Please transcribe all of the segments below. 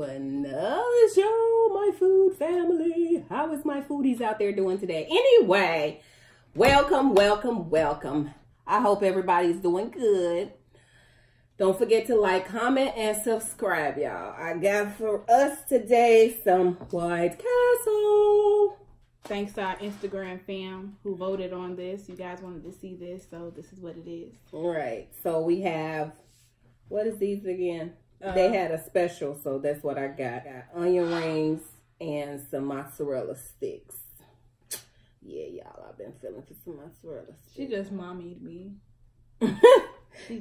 to another show, my food family. How is my foodies out there doing today? Anyway, welcome, welcome, welcome. I hope everybody's doing good. Don't forget to like, comment, and subscribe, y'all. I got for us today some White Castle. Thanks to our Instagram fam who voted on this. You guys wanted to see this, so this is what it is. All right. So we have, what is these again? They uh-huh. had a special, so that's what I got. got onion rings and some mozzarella sticks. Yeah, y'all, I've been feeling for some mozzarella sticks. She just mommied me.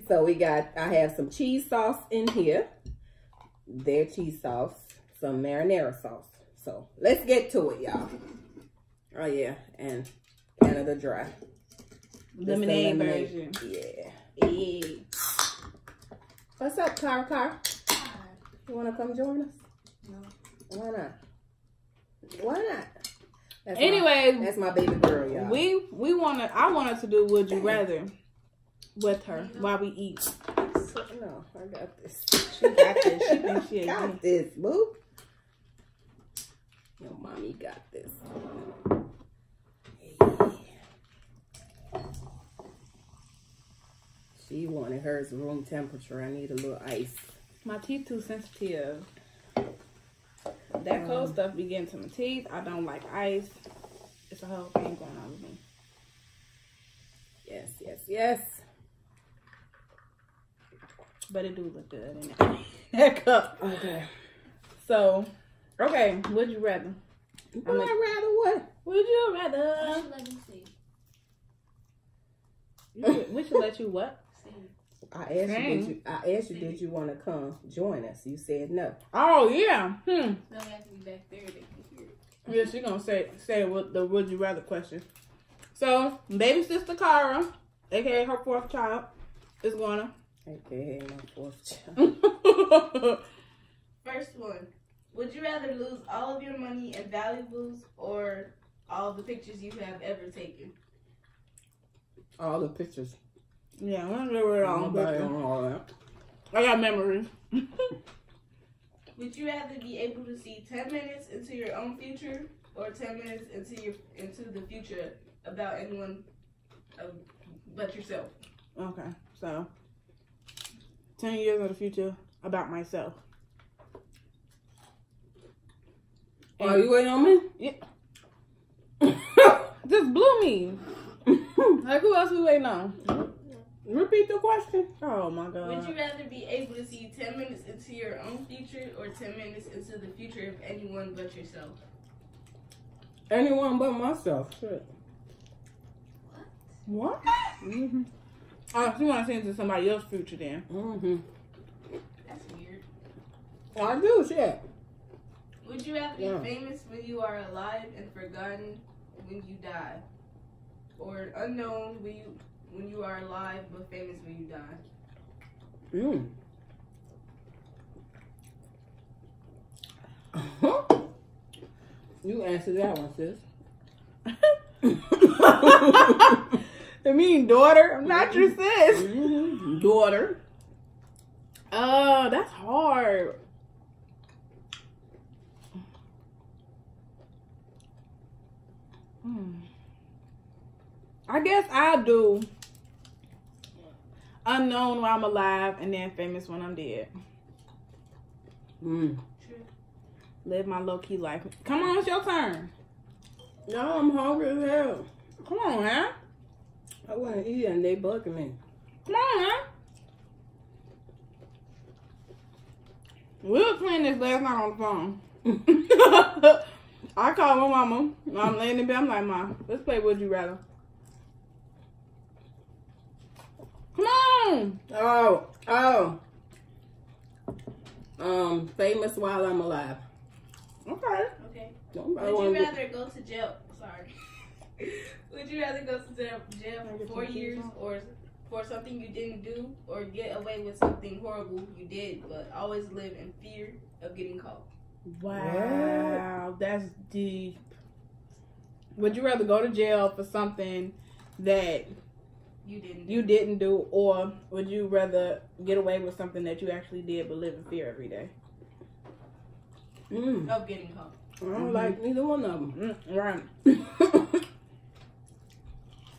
so we got, I have some cheese sauce in here. Their cheese sauce, some marinara sauce. So let's get to it, y'all. Oh yeah, and Canada Dry. Lemonade, lemonade, version. Yeah. yeah. What's up, Car Car? You wanna come join us? No. Why not? Why not? That's anyway, my, that's my baby girl, y'all. We we wanna I wanted to do Would You Rather with her while we eat. So, no, I got this. She got this. She thinks she got this, boo. Your mommy got this. She wanted hers room temperature. I need a little ice. My teeth too sensitive. That cold um, stuff be getting to my teeth. I don't like ice. It's a whole thing going on with me. Yes, yes, yes. But it do look good in that cup. Okay. So, okay, would you rather? Would I rather what? Would you rather? Let me see. we should let you what? I asked Dang. you, did you, I asked you, did you want to come join us? You said no. Oh yeah. Hmm. No, have to be back there. Yeah, she gonna say say what the would you rather question. So baby sister Cara, aka her fourth child, is gonna. AKA my fourth child. First one. Would you rather lose all of your money and valuables or all the pictures you have ever taken? All the pictures. Yeah, I remember it all. all that. I got memories. Would you rather be able to see ten minutes into your own future or ten minutes into your into the future about anyone uh, but yourself? Okay, so ten years in the future about myself. Are you waiting on me? Yeah. Just blew me. like who else we waiting on? Repeat the question. Oh my god. Would you rather be able to see 10 minutes into your own future or 10 minutes into the future of anyone but yourself? Anyone but myself. Shit. What? What? Mm-hmm. Oh, you want to see into somebody else's future then? Mm-hmm. That's weird. I do, shit. Would you rather be yeah. famous when you are alive and forgotten when you die? Or unknown when you when you are alive but famous when you die? Mm. you answer that one, sis. I mean, daughter. I'm not your sis. Mm-hmm. Daughter. Oh, that's hard. Hmm. I guess I do unknown while I'm alive and then famous when I'm dead. Mm. Live my low key life. Come on, it's your turn. No, I'm hungry as hell. Come on, man. I want to eat and they bugging me. Come on, man. We were playing this last night on the phone. I called my mama. I'm laying in bed. I'm like, Mom, let's play Would You Rather. Come. Oh, oh. Um, famous while I'm alive. Okay. Okay. Nobody Would you rather go to jail? Sorry. Would you rather go to jail, jail for four years or for something you didn't do, or get away with something horrible you did, but always live in fear of getting caught? Wow, what? that's deep. Would you rather go to jail for something that you didn't you didn't do, or would you rather get away with something that you actually did but live in fear every day? mm. of getting caught. I don't mm-hmm. like neither one of them. Mm, right.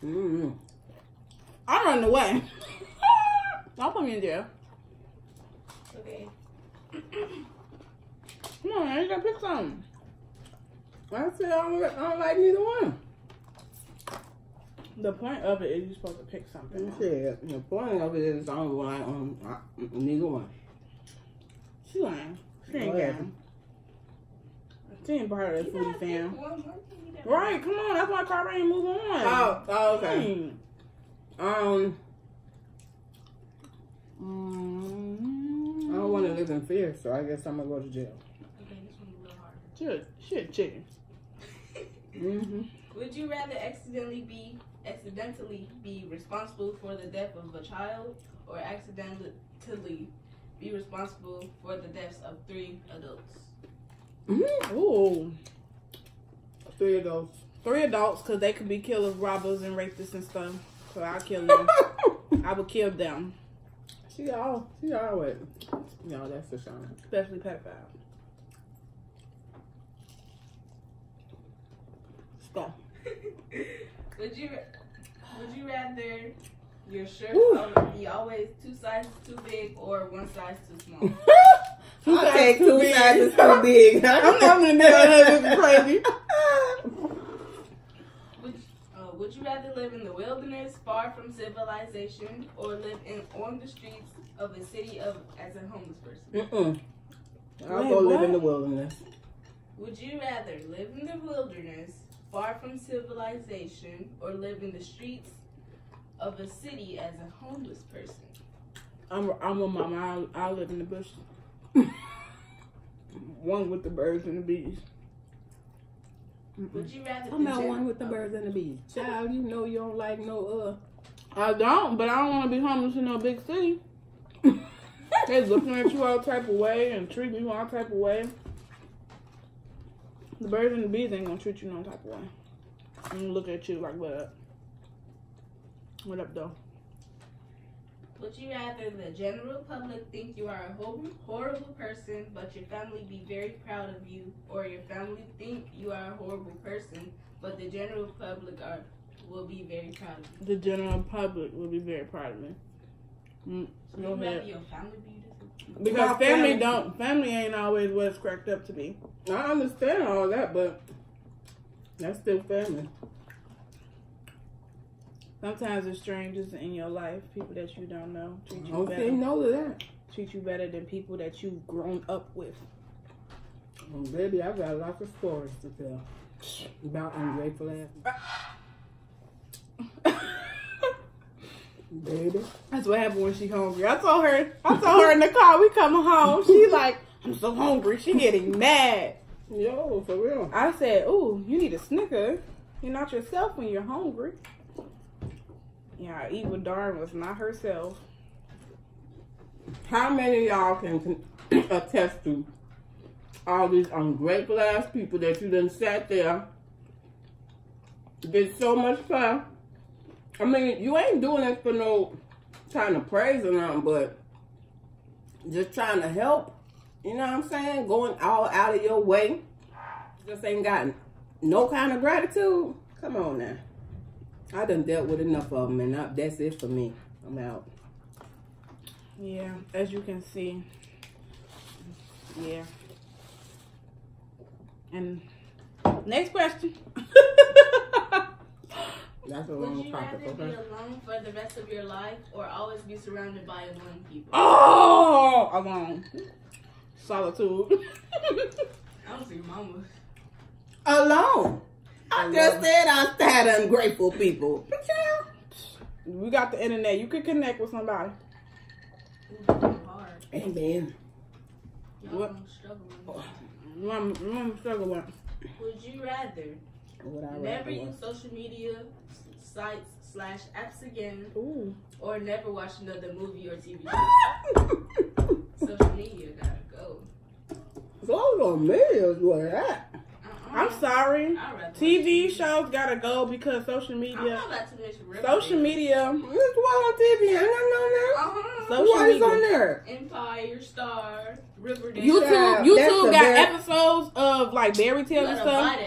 mm-hmm. I run away. I'll put me in jail. Okay. Come on, man. You gotta pick something. I said I don't, I don't like neither one. The point of it is you're supposed to pick something. Yeah, the point of it is I don't like um, neither one. She lying. She ain't game. She ain't part of that foodie fam. Right, come on. That's why Carver ain't move on. Oh, oh okay. Um, I don't want to live in fear, so I guess I'm gonna go to jail. Okay, this one's a little harder. Shit, shit, chicken. mm-hmm. Would you rather accidentally be accidentally be responsible for the death of a child, or accidentally be responsible for the deaths of three adults? Mm-hmm. Ooh, three adults. Three adults, because they could be killers, robbers, and rapists and stuff. So I'll kill them. I would kill them. She all she always no, that's for sure. Especially pedophile. Stop. Would you would you rather your shirt be always two sizes too big or one size too small? two I take two big. sizes too big. I'm not gonna do that. crazy. Would you rather live in the wilderness, far from civilization, or live in on the streets of a city of as a homeless person? Mm-mm. I'll Wait, go live in the wilderness. Would you rather live in the wilderness, far from civilization, or live in the streets of a city as a homeless person? I'm I'm a mama. I'll, I'll live in the bush. One with the birds and the bees. Would you rather? I'm not one with the birds and the bees. Child, you know you don't like no uh. I don't, but I don't want to be homeless in no big city. they looking at you all type of way and treat you all type of way. The birds and the bees ain't gonna treat you no type of way. I'm gonna look at you like what up? What up though? Would you rather the general public think you are a horrible, horrible person, but your family be very proud of you, or your family think you are a horrible person, but the general public are will be very proud of you? The general public will be very proud of me. Mm, so go ahead. Your family be because family, family don't family ain't always what it's cracked up to be. I understand all that, but that's still family. Sometimes it's strangers in your life, people that you don't know, treat you better. know that. Treat you better than people that you've grown up with. Well, baby, I've got lots of stories to tell about ungrateful ass. baby. That's what happened when she hungry. I told her, I told her in the car, we coming home. She like, I'm so hungry. She getting mad. Yo, for real. I said, ooh, you need a Snicker. You're not yourself when you're hungry. Yeah, Eva Darn was not herself. How many y'all can attest to all these ungrateful ass people that you done sat there, did so much for? I mean, you ain't doing it for no trying to praise or nothing, but just trying to help. You know what I'm saying? Going all out of your way. Just ain't got no kind of gratitude. Come on now. I done dealt with enough of them, and that's it for me. I'm out. Yeah, as you can see. Yeah. And next question. That's a long Would you rather okay? be alone for the rest of your life or always be surrounded by alone people? Oh, alone. Solitude. I don't see mama. Alone. I, I just said I had ungrateful people. We got the internet. You could connect with somebody. Amen. What? I'm, I'm struggling. Would you rather never use social media sites slash apps again, Ooh. or never watch another movie or TV show? social media gotta go. Social media is where that. I'm sorry. TV shows gotta go because social media. Social media. What's on TV? I don't know now. Uh-huh. Social what media. on there? Empire Star. Riverdale. YouTube, YouTube got episodes of like fairy tales and stuff.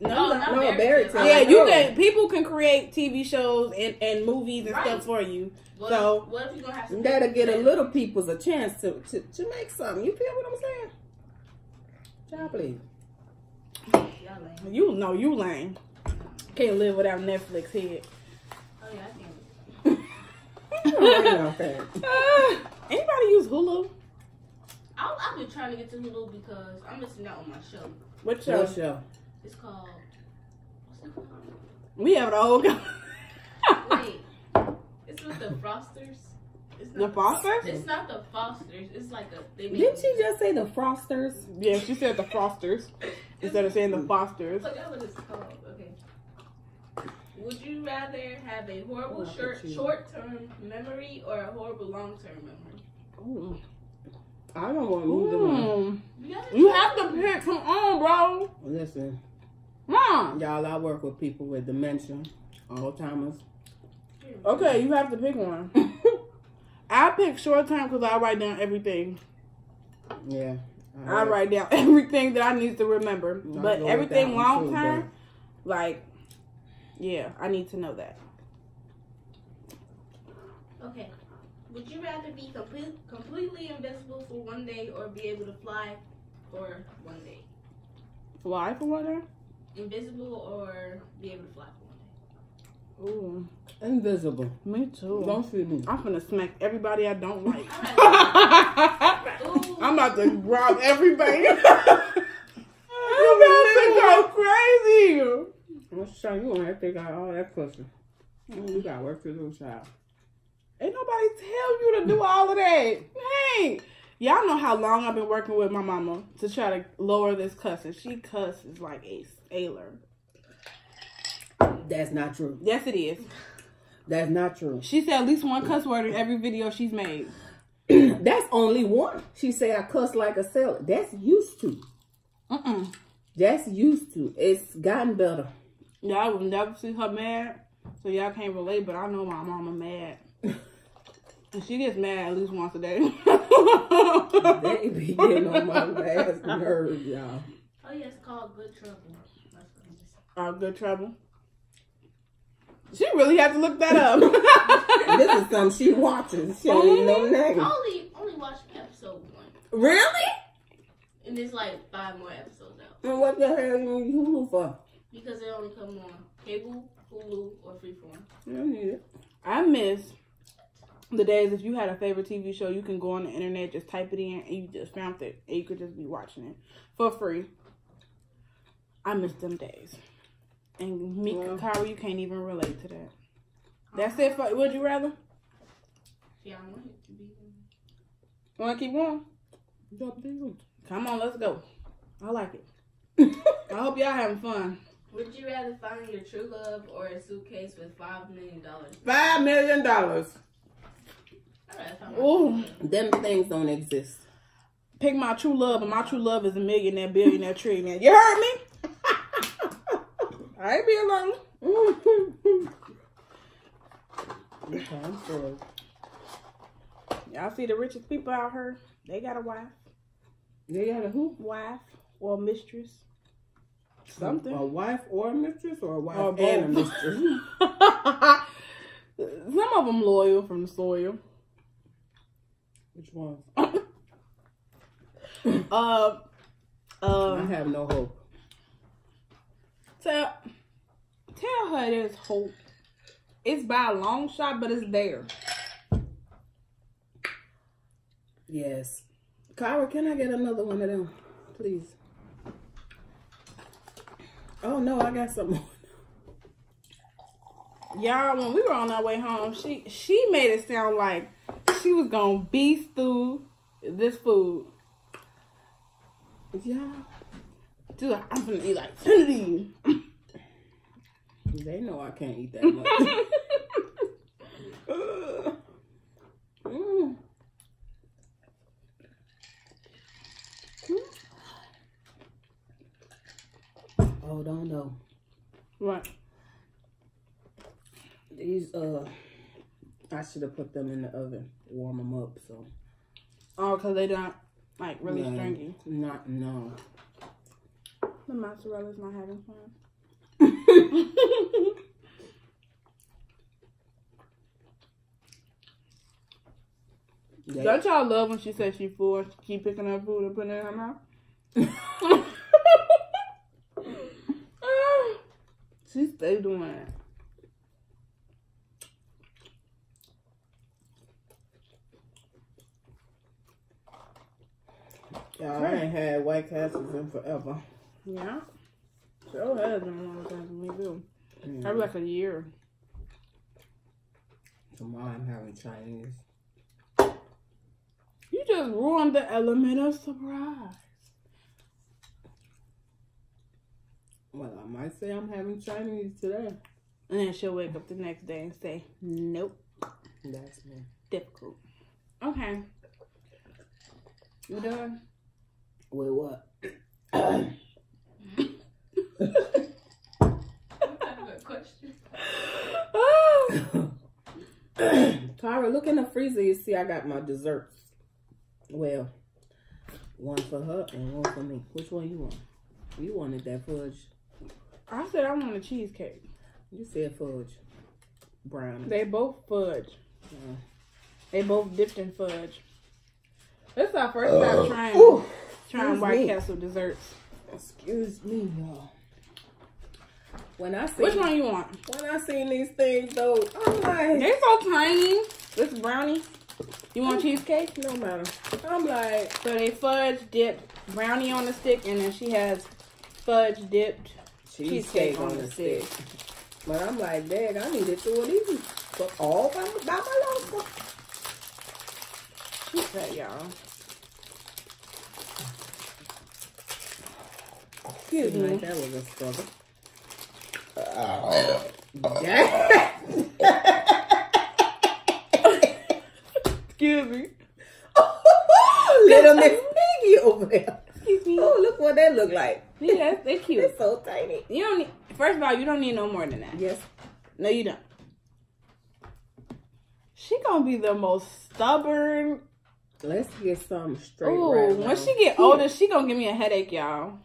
No, no, no, no fairy tales. Yeah, you can. People can create TV shows and, and movies and right. stuff for you. What so if, what if you gonna have to? That'll get a little people's a chance to, to to make something. You feel what I'm saying? Child, please. You know you lame. Can't live without Netflix head. Oh yeah, I can. okay. uh, anybody use Hulu? I, I've been trying to get to Hulu because I'm missing out on my show. What show? What show? It's called. What's it called? We have the whole. Wait, it's with the Frosters. The Fosters? It's not the Fosters. It's like a. They Didn't she just say the Frosters? Yeah, she said the Frosters instead of saying the Fosters. Forget what it's called. Okay. Would you rather have a horrible oh, short short term memory or a horrible long term memory? Ooh. I don't want to move them. Hmm. You have to pick. Come on, bro. Listen. Mom. Y'all, I work with people with dementia, Alzheimer's. Okay, you have to pick one. I pick short term because I write down everything. Yeah. I, I write down everything that I need to remember. but everything long term, like, yeah, I need to know that. Okay. Would you rather be complete, completely invisible for one day or be able to fly for one day? Fly for one day? Invisible or be able to fly for one day? Ooh. Invisible. Me too. Don't see me. I'm gonna smack everybody I don't like. I'm about to rob everybody. you about to go crazy. I'm sure you gonna have to take out all that pussy. You got work to do, child. Ain't nobody tell you to do all of that. Hey, y'all know how long I've been working with my mama to try to lower this cussing. She cusses like a sailor. That's not true. Yes, it is. That's not true. She said at least one cuss word in every video she's made. That's only one. She said I cuss like a sailor. That's used to. Mm-mm. That's used to. It's gotten better. Y'all will never see her mad, so y'all can't relate, but I know my mama mad. and she gets mad at least once a day. they be getting on my last nerves, y'all. Oh, yeah, it's called Good Trouble. Uh, good Trouble. She really had to look that up. this is something she watches. She don't even know the. I only only watched episode one. Really? And there's like five more episodes out. And what the hell are you use Hulu for? Because they only come on cable, Hulu, or Freeform. I need it. I miss the days if you had a favorite TV show, you can go on the internet, just type it in, and you just found it, and you could just be watching it for free. I miss them days. And me, well, Kyra, you can't even relate to that. That's it uh-huh. for. Would you rather? Yeah, I want it to be. Want to keep going? Come on, let's go. I like it. I hope y'all having fun. Would you rather find your true love or a suitcase with five million dollars? Five million dollars. Ooh, them things don't exist. Pick my true love, and my true love is a millionaire, billionaire, trillionaire. You heard me? I ain't being alone. okay, I'm sorry. Y'all see the richest people out here? They got a wife. They got a who? Wife or mistress. Something. A, a wife or a mistress or a wife or and a mistress? Some of them loyal from the soil. Which one? uh, um, I have no hope. Tell, tell her there's hope. It's by a long shot, but it's there. Yes. Kyra, can I get another one of them, please? Oh no, I got some more. Y'all, when we were on our way home, she she made it sound like she was gonna beast through this food. Yeah. Dude, I'm gonna eat like ten of these. They know I can't eat that much. mm. what? These uh, I should have put them in the oven, warm them up. So. Oh, cause they don't like really no, stringy. Not no. The mozzarella's not having fun. Don't y'all love when she says she full and she keep picking up food and putting it in her mouth? she stay doing it. Yeah, I ain't had White Castles in forever. Yeah. Sure has been a long time for me too. Mm. Probably like a year. Tomorrow I'm having Chinese. You just ruined the element of surprise. Well, I might say I'm having Chinese today. And then she'll wake up the next day and say, Nope. That's me. Difficult. Okay. You done? Wait, what? Tara, look in the freezer. You see, I got my desserts. Well, one for her and one for me. Which one you want? You wanted that fudge. I said I want a cheesecake. You said fudge. Brown. They both fudge. Yeah. They both dipped in fudge. This is our first time uh, trying ooh, trying White me. Castle desserts. Excuse me, y'all. When I see which one you want? When I seen these things though, I'm like they're so tiny. This brownie. You want mm-hmm. cheesecake? No matter. I'm like so they fudge dipped brownie on the stick, and then she has fudge dipped cheesecake, cheesecake on, on, the stick. stick. But I'm like, Dad, I needed two of these but all by, by my. She said, y'all. Excuse me, mm-hmm. that was a struggle. Oh. Excuse me. Little Miss Piggy over there. Excuse me. Oh, look what they look like. Yeah, they're cute. They're so tiny. You don't need. First of all, you don't need no more than that. Yes. No, you don't. She gonna be the most stubborn. Let's get some straight. Ooh, right when she get older, she gonna give me a headache, y'all.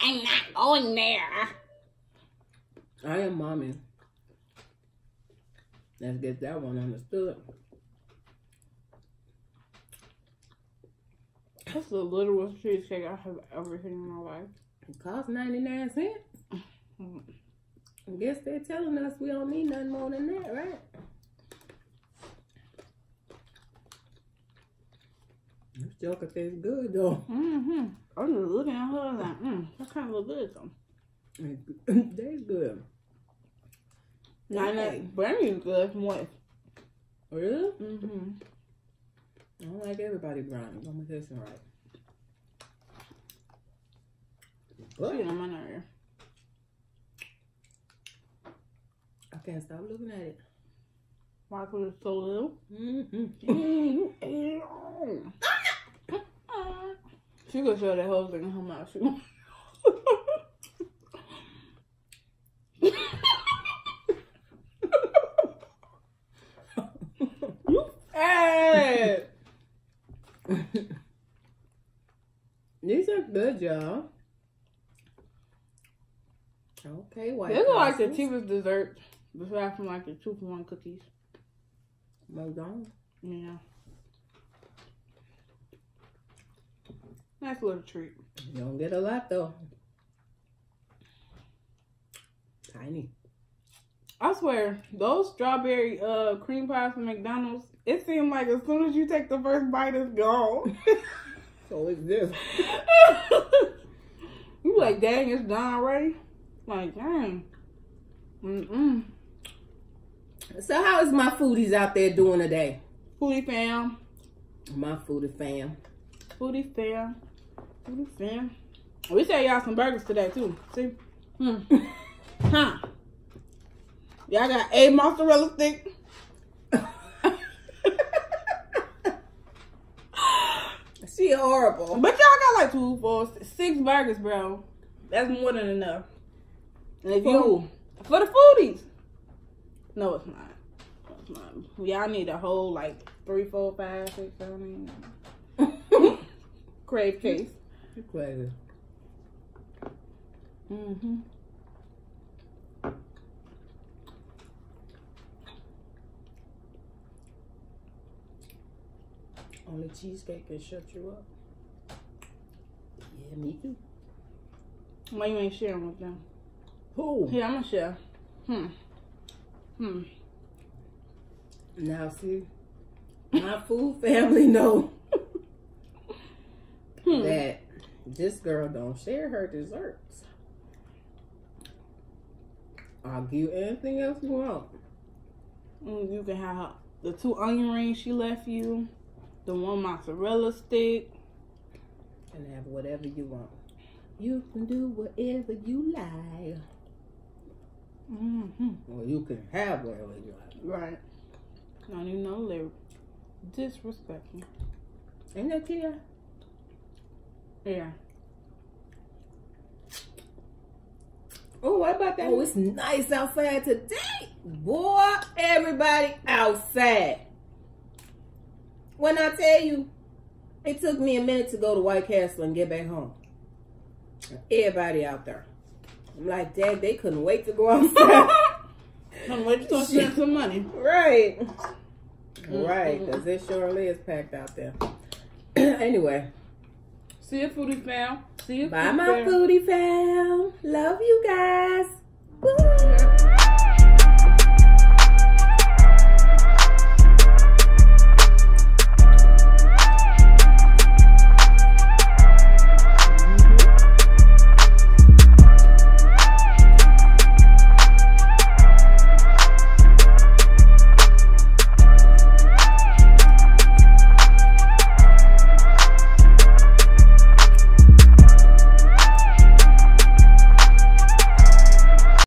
I'm not going there. I am mommy. Let's get that one understood. That's the littlest cheesecake I have ever seen in my life. It costs 99 cents. I guess they're telling us we don't need nothing more than that, right? This joker tastes good though. Mm-hmm. I'm just looking at her like, mm, that kind of look good though. Tastes good. That brownie is good moist. Really? Mm-hmm. I don't like everybody brownie. Be tasting right. On my nerve. I can't stop looking at it. Why? Because it's so little? Mm-hmm. she gonna show that whole thing in her mouth. You fat. These are good, y'all. Okay, white. These are like the cheapest dessert besides from like the two for one cookies. McDonald's. Yeah. Nice little treat. You don't get a lot though. Tiny. I swear, those strawberry uh cream pies from McDonald's, it seemed like as soon as you take the first bite, it's gone. so it's this. you like, dang, it's done already? Like, dang. Mm-mm. So how is my foodies out there doing today? Foodie fam. My foodie fam. Foodie fam. Foodie fam. We said y'all some burgers today too. See? Hmm. huh. Y'all got a mozzarella stick. She horrible. But y'all got like two, four, six burgers, bro. That's more than enough. And if you for the foodies. No, it's not. No, it's not. Y'all need a whole like three, four, five, six, seven, eight. Crave case. You crazy. Mm-hmm. Only cheesecake can shut you up. Yeah, me too. Why you ain't sharing with them? Who? Here, I'm gonna share. Hmm. Hmm. Now see, my food family know hmm. that this girl don't share her desserts. I'll give you anything else you want. Mm, you can have the two onion rings she left you, the one mozzarella stick, and have whatever you want. You can do whatever you like. Mm-hmm. Well, you can have whatever you like. Right. I don't even know they're disrespectful. Ain't that Tia? Yeah. Oh, what about that? Oh, it's nice outside today. Boy, everybody outside. When I tell you, it took me a minute to go to White Castle and get back home. Everybody out there. I'm like, Dad, they couldn't wait to go outside. couldn't wait to spend some money. Right. Mm-hmm. Right, because it surely is packed out there. anyway. See you, foodie fam. See you. Bye, my fam. foodie fam. Love you guys. Bye.